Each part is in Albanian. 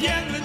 again.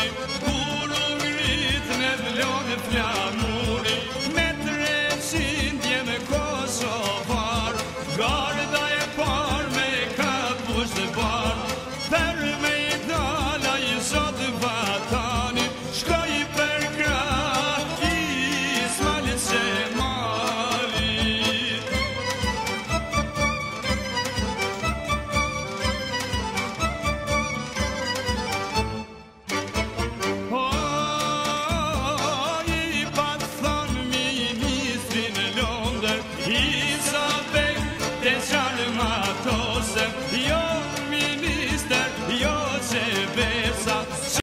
Kur u ngritë në vlonë flamur Mama.